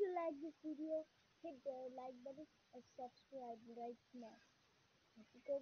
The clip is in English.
you like this video, hit the like button and subscribe right now. Go,